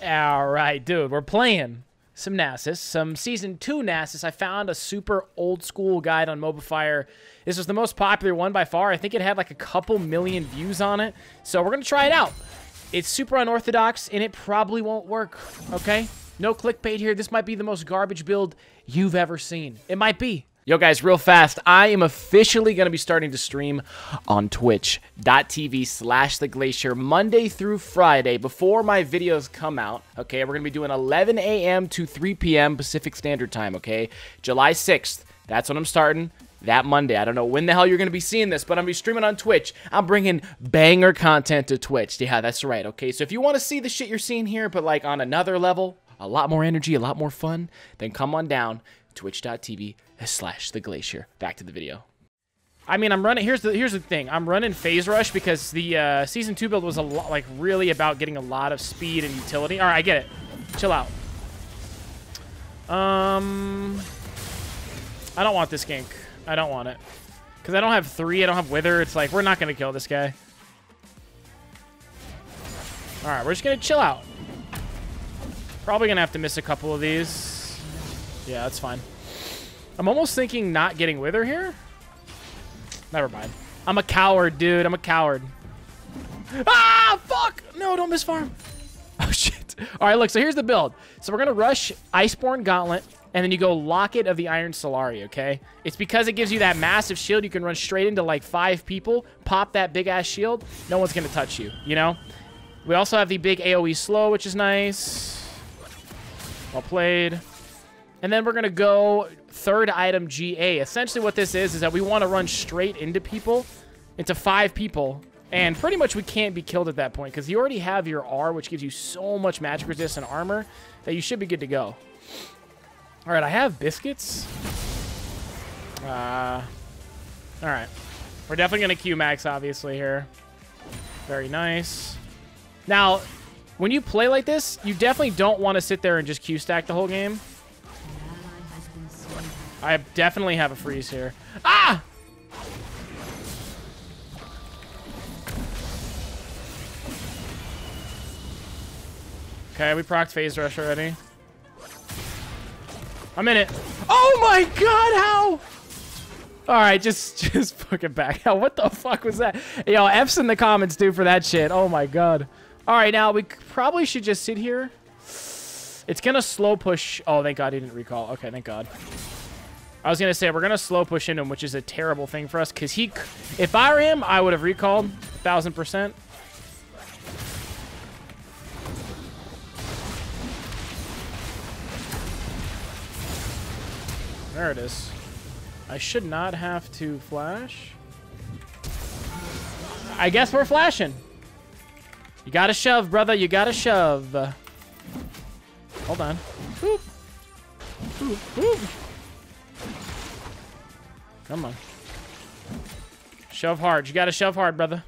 All right, dude, we're playing some Nasus, some Season 2 Nasus. I found a super old school guide on Mobafire. This was the most popular one by far. I think it had like a couple million views on it. So we're going to try it out. It's super unorthodox, and it probably won't work, okay? No clickbait here. This might be the most garbage build you've ever seen. It might be. Yo, guys, real fast, I am officially going to be starting to stream on twitch.tv slash the glacier Monday through Friday before my videos come out. Okay, we're going to be doing 11 a.m. to 3 p.m. Pacific Standard Time, okay? July 6th, that's when I'm starting. That Monday. I don't know when the hell you're going to be seeing this, but I'm going to be streaming on Twitch. I'm bringing banger content to Twitch. Yeah, that's right, okay? So if you want to see the shit you're seeing here, but like on another level, a lot more energy, a lot more fun, then come on down twitch.tv slash the glacier. Back to the video. I mean, I'm running. Here's the here's the thing. I'm running phase rush because the uh, season two build was a lot like really about getting a lot of speed and utility. All right, I get it. Chill out. Um, I don't want this gank. I don't want it because I don't have three. I don't have wither. It's like we're not gonna kill this guy. All right, we're just gonna chill out. Probably gonna have to miss a couple of these. Yeah, that's fine. I'm almost thinking not getting Wither here. Never mind. I'm a coward, dude. I'm a coward. Ah, fuck! No, don't miss farm. Oh, shit. All right, look, so here's the build. So we're going to rush Iceborne Gauntlet, and then you go Locket of the Iron Solari, okay? It's because it gives you that massive shield. You can run straight into, like, five people, pop that big-ass shield. No one's going to touch you, you know? We also have the big AoE slow, which is nice. Well played. And then we're going to go third item GA. Essentially what this is, is that we want to run straight into people, into five people, and pretty much we can't be killed at that point because you already have your R, which gives you so much magic resist and armor that you should be good to go. All right, I have biscuits. Uh, all right. We're definitely going to Q max, obviously, here. Very nice. Now, when you play like this, you definitely don't want to sit there and just Q stack the whole game. I definitely have a freeze here. Ah! Okay, we procced phase rush already. I'm in it. Oh my god, how? All right, just just fucking back out. What the fuck was that? Yo, F's in the comments, dude, for that shit. Oh my god. All right, now we probably should just sit here. It's gonna slow push. Oh, thank god he didn't recall. Okay, thank god. I was going to say, we're going to slow push into him, which is a terrible thing for us. Because he, if I were him, I would have recalled 1,000%. There it is. I should not have to flash. I guess we're flashing. You gotta shove, brother. You gotta shove. Hold on. Come on. Shove hard. You gotta shove hard, brother.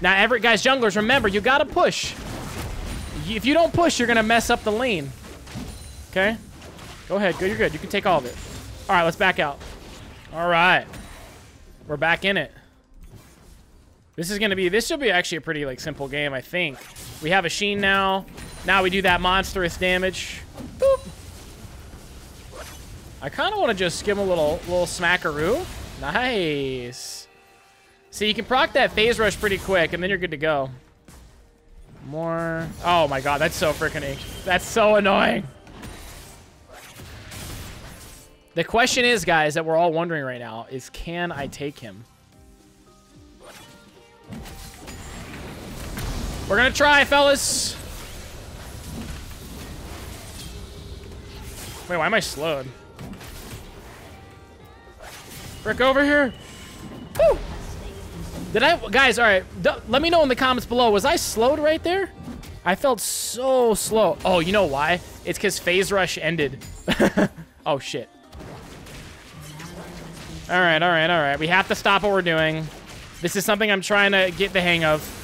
Now, every guys, junglers, remember, you gotta push. If you don't push, you're gonna mess up the lane. Okay? Go ahead. Go, you're good. You can take all of it. All right, let's back out. All right. We're back in it. This is gonna be, this should be actually a pretty, like, simple game, I think. We have a Sheen now. Now we do that monstrous damage. Boop. I kind of want to just him a little little smackaroo. Nice. See, you can proc that phase rush pretty quick, and then you're good to go. More. Oh my god, that's so freaking That's so annoying. The question is, guys, that we're all wondering right now, is can I take him? We're gonna try, fellas. Wait, why am I slowed? Over here. Did I, guys, all right, let me know in the comments below. Was I slowed right there? I felt so slow. Oh, you know why? It's because Phase Rush ended. oh, shit. All right, all right, all right. We have to stop what we're doing. This is something I'm trying to get the hang of.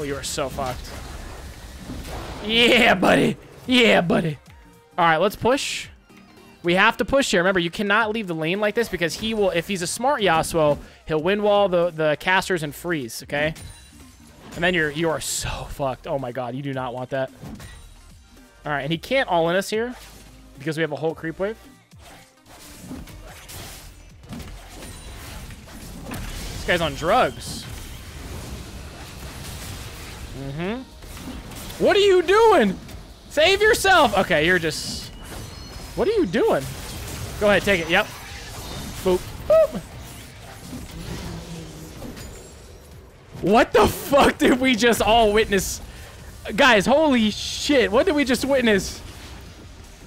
Oh, you are so fucked. Yeah, buddy. Yeah, buddy. All right, let's push. We have to push here. Remember, you cannot leave the lane like this because he will, if he's a smart Yasuo, he'll wind wall the, the casters and freeze, okay? And then you're, you are so fucked. Oh my god, you do not want that. All right, and he can't all in us here because we have a whole creep wave. This guy's on drugs. Mm-hmm. What are you doing? Save yourself. Okay, you're just... What are you doing? Go ahead, take it. Yep. Boop. Boop. What the fuck did we just all witness? Guys, holy shit. What did we just witness?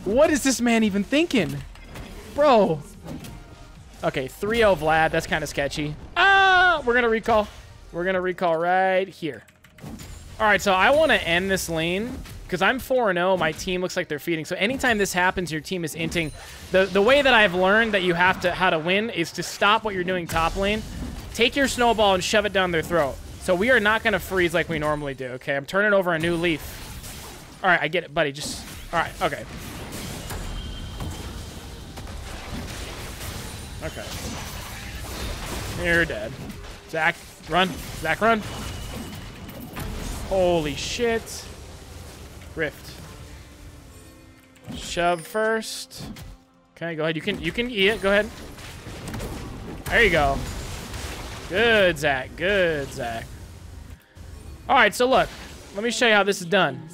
What is this man even thinking? Bro. Okay, 3-0 Vlad. That's kind of sketchy. Ah, we're going to recall. We're going to recall right here. All right, so I want to end this lane because I'm 4-0. My team looks like they're feeding. So anytime this happens, your team is inting. The, the way that I've learned that you have to how to win is to stop what you're doing top lane, take your snowball and shove it down their throat. So we are not going to freeze like we normally do, okay? I'm turning over a new leaf. All right, I get it, buddy. Just, all right, okay. Okay. You're dead. Zach, run. Zach, run. Holy shit. Rift. Shove first. Okay, go ahead. You can you can eat it. Go ahead. There you go. Good, Zach. Good, Zach. All right, so look. Let me show you how this is done.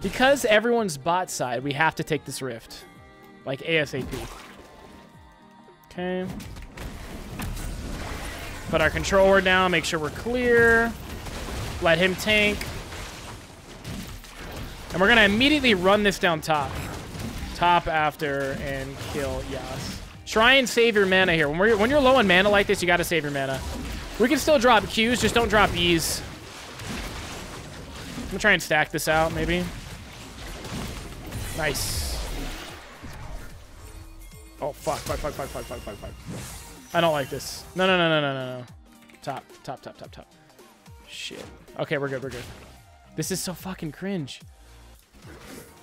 Because everyone's bot side, we have to take this rift. Like ASAP. Okay. Put our controller down, make sure we're clear. Let him tank. And we're going to immediately run this down top. Top after and kill Yas. Try and save your mana here. When, we're, when you're low on mana like this, you got to save your mana. We can still drop Qs, just don't drop Es. I'm going to try and stack this out, maybe. Nice. Oh, fuck, fuck, fuck, fuck, fuck, fuck, fuck, fuck. I don't like this. No, no, no, no, no, no, no. Top, top, top, top, top. Shit. Okay, we're good, we're good. This is so fucking cringe.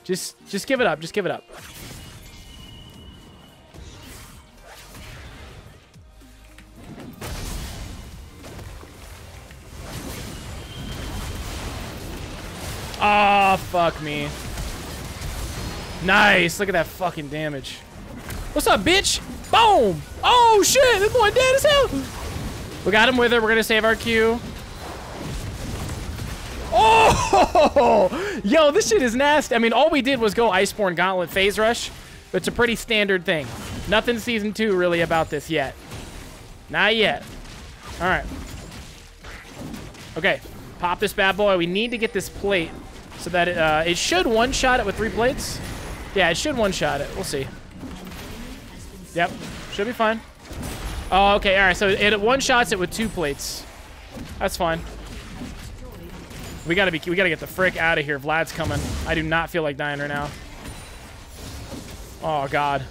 Just, just give it up. Just give it up. Ah, oh, fuck me. Nice. Look at that fucking damage. What's up, bitch? Boom. Oh, shit. This boy dead as hell. We got him with her. We're going to save our Q. Yo, this shit is nasty. I mean, all we did was go Iceborne Gauntlet Phase Rush. But it's a pretty standard thing. Nothing Season 2 really about this yet. Not yet. All right. Okay. Pop this bad boy. We need to get this plate so that it, uh, it should one-shot it with three plates. Yeah, it should one-shot it. We'll see. Yep. Should be fine. Oh, okay. All right. So it one-shots it with two plates. That's fine. We gotta be. We gotta get the frick out of here. Vlad's coming. I do not feel like dying right now. Oh God.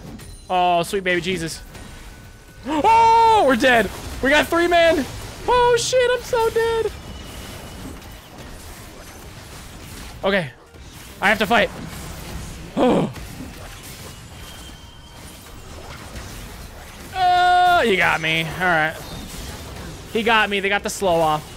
Oh sweet baby Jesus. Oh, we're dead. We got three men. Oh shit, I'm so dead. Okay, I have to fight. Oh. Oh, you got me. All right. He got me. They got the slow off.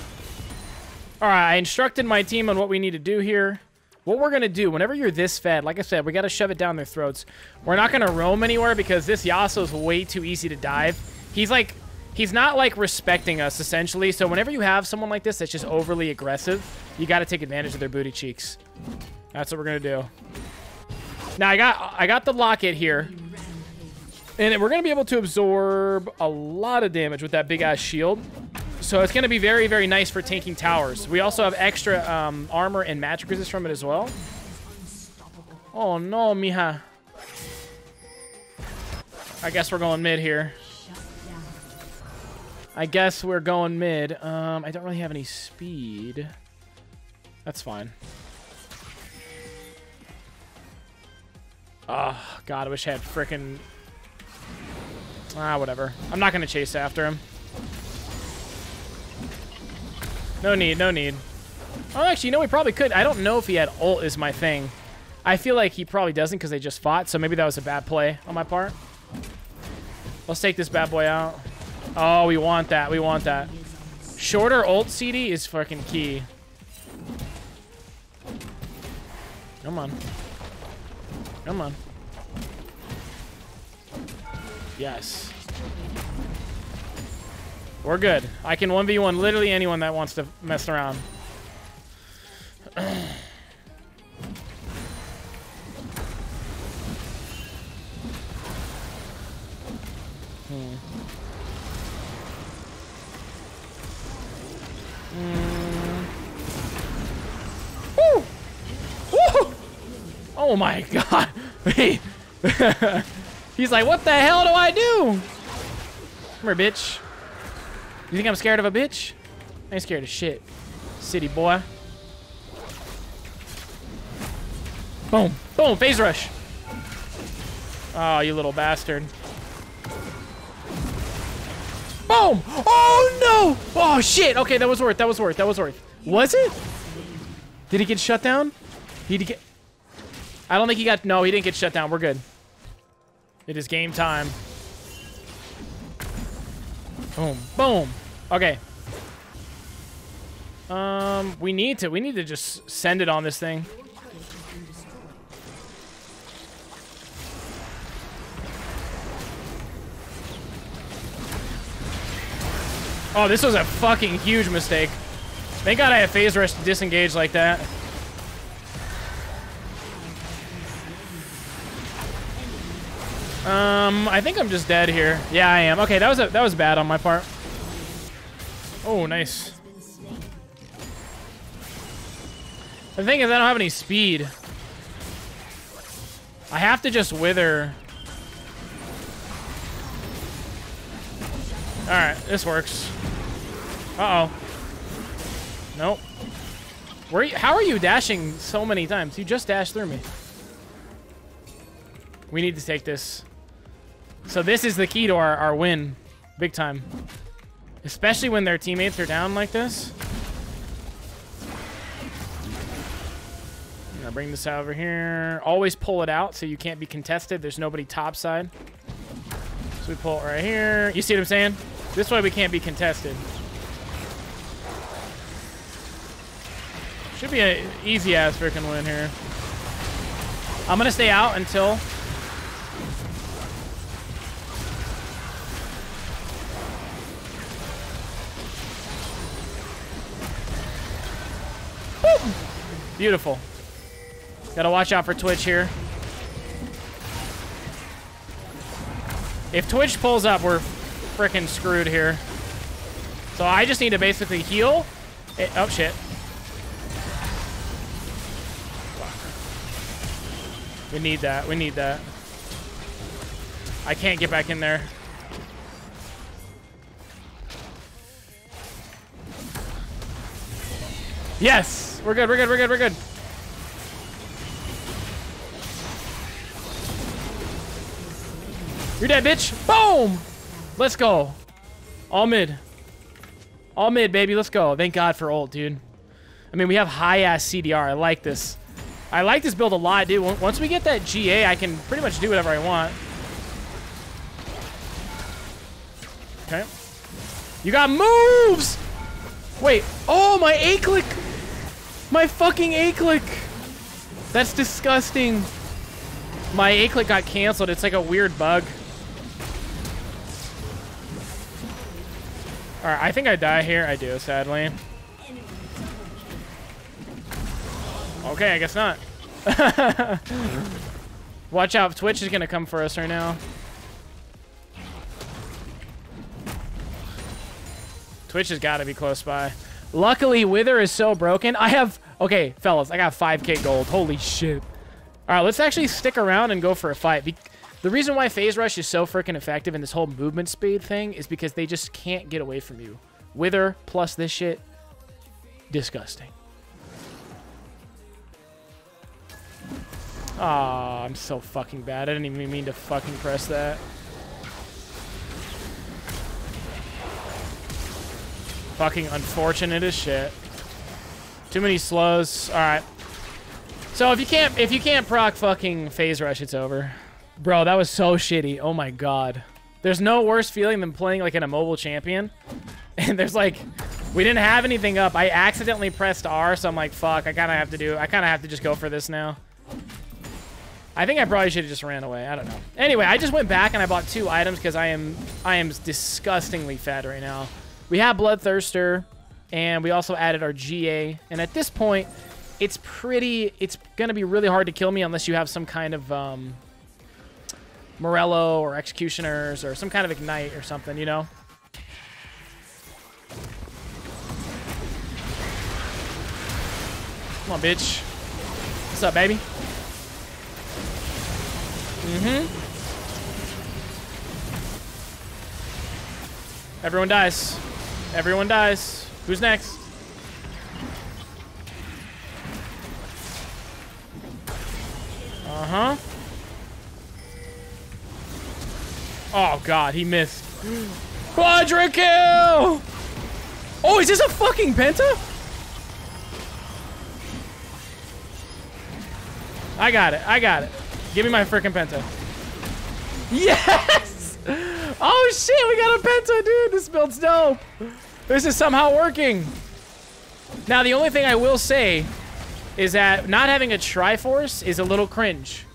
All right, I instructed my team on what we need to do here. What we're going to do, whenever you're this fed, like I said, we got to shove it down their throats. We're not going to roam anywhere because this Yasuo's way too easy to dive. He's like, he's not like respecting us, essentially. So whenever you have someone like this that's just overly aggressive, you got to take advantage of their booty cheeks. That's what we're going to do. Now, I got, I got the locket here. And we're going to be able to absorb a lot of damage with that big-ass shield. So it's going to be very, very nice for tanking towers. We also have extra um, armor and magic resist from it as well. Oh no, mija. I guess we're going mid here. I guess we're going mid. Um, I don't really have any speed. That's fine. Oh, God, I wish I had frickin'... Ah, whatever. I'm not going to chase after him. No need, no need. Oh, actually, you know, we probably could. I don't know if he had ult is my thing. I feel like he probably doesn't because they just fought, so maybe that was a bad play on my part. Let's take this bad boy out. Oh, we want that. We want that. Shorter ult CD is fucking key. Come on. Come on. Yes. We're good. I can 1v1 literally anyone that wants to mess around. hmm. Mm. Woo! Oh my god. He's like, what the hell do I do? Come here, bitch. You think I'm scared of a bitch? I ain't scared of shit. City boy. Boom. Boom. Phase rush. Oh, you little bastard. Boom! Oh, no! Oh, shit! Okay, that was worth. That was worth. That was worth. Was it? Did he get shut down? He did get... I don't think he got... No, he didn't get shut down. We're good. It is game time. Boom. Boom. Okay. Um, we need to... We need to just send it on this thing. Oh, this was a fucking huge mistake. Thank God I have phase rush to disengage like that. Um, I think I'm just dead here. Yeah, I am. Okay, that was a, that was bad on my part. Oh, nice. The thing is, I don't have any speed. I have to just wither. Alright, this works. Uh-oh. Nope. Where you, how are you dashing so many times? You just dashed through me. We need to take this. So this is the key to our, our win. Big time. Especially when their teammates are down like this. I'm gonna bring this out over here. Always pull it out so you can't be contested. There's nobody topside. So we pull it right here. You see what I'm saying? This way we can't be contested. Should be an easy ass freaking win here. I'm gonna stay out until Beautiful. Gotta watch out for Twitch here. If Twitch pulls up, we're freaking screwed here. So I just need to basically heal. It, oh, shit. We need that. We need that. I can't get back in there. Yes! We're good, we're good, we're good, we're good. You're dead, bitch. Boom! Let's go. All mid. All mid, baby. Let's go. Thank God for ult, dude. I mean, we have high-ass CDR. I like this. I like this build a lot, dude. Once we get that GA, I can pretty much do whatever I want. Okay. You got moves! Wait. Oh, my A-click. My fucking A-click. That's disgusting. My A-click got canceled. It's like a weird bug. Alright, I think I die here. I do, sadly. Okay, I guess not. Watch out, Twitch is gonna come for us right now. Twitch has got to be close by. Luckily, Wither is so broken. I have... Okay, fellas, I got 5k gold. Holy shit. All right, let's actually stick around and go for a fight. Be the reason why Phase Rush is so freaking effective in this whole movement speed thing is because they just can't get away from you. Wither plus this shit, disgusting. Aw, oh, I'm so fucking bad. I didn't even mean to fucking press that. Fucking unfortunate as shit. Too many slows. Alright. So if you can't if you can't proc fucking phase rush, it's over. Bro, that was so shitty. Oh my god. There's no worse feeling than playing like an immobile champion. And there's like we didn't have anything up. I accidentally pressed R, so I'm like, fuck, I kinda have to do I kinda have to just go for this now. I think I probably should have just ran away. I don't know. Anyway, I just went back and I bought two items because I am I am disgustingly fed right now. We have Bloodthirster, and we also added our GA. And at this point, it's pretty, it's going to be really hard to kill me unless you have some kind of um, Morello or Executioners or some kind of Ignite or something, you know? Come on, bitch. What's up, baby? Mm-hmm. Everyone dies. Everyone dies. Who's next? Uh-huh. Oh, God, he missed. Quadra kill! Oh, is this a fucking penta? I got it. I got it. Give me my freaking penta. Yes! Oh, shit, we got a penta, dude. This build's dope. This is somehow working. Now, the only thing I will say is that not having a Triforce is a little cringe.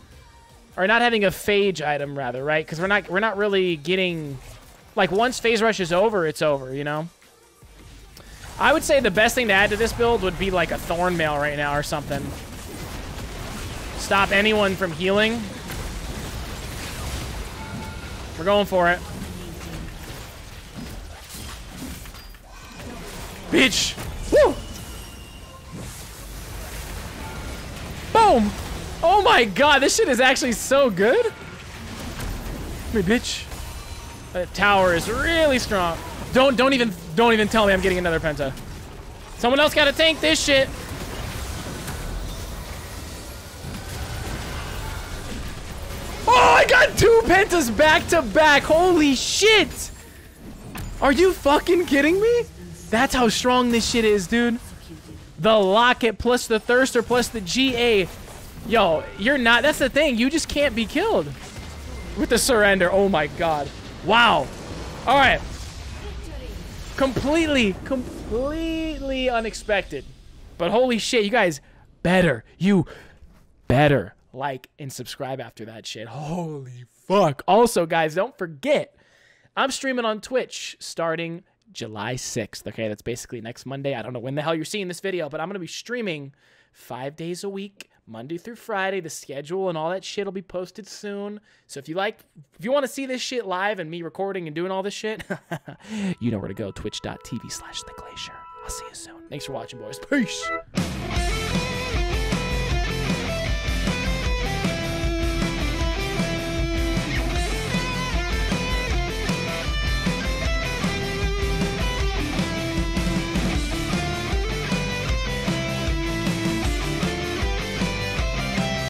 Or not having a Phage item, rather, right? Because we're not, we're not really getting... Like, once Phase Rush is over, it's over, you know? I would say the best thing to add to this build would be, like, a Thorn Mail right now or something. Stop anyone from healing. We're going for it. Bitch! Woo! Boom! Oh my god, this shit is actually so good! Come here, bitch. That tower is really strong. Don't don't even don't even tell me I'm getting another penta. Someone else gotta tank this shit. Oh, I got two pentas back to back. Holy shit! Are you fucking kidding me? That's how strong this shit is, dude. The Locket plus the Thirster plus the GA. Yo, you're not. That's the thing. You just can't be killed with the surrender. Oh my god. Wow. All right. Completely, completely unexpected. But holy shit, you guys better. You better like and subscribe after that shit. Holy fuck. Also, guys, don't forget, I'm streaming on Twitch starting July 6th. Okay, that's basically next Monday. I don't know when the hell you're seeing this video, but I'm going to be streaming five days a week, Monday through Friday. The schedule and all that shit will be posted soon. So if you like, if you want to see this shit live and me recording and doing all this shit, you know where to go. Twitch.tv slash the glacier. I'll see you soon. Thanks for watching, boys. Peace.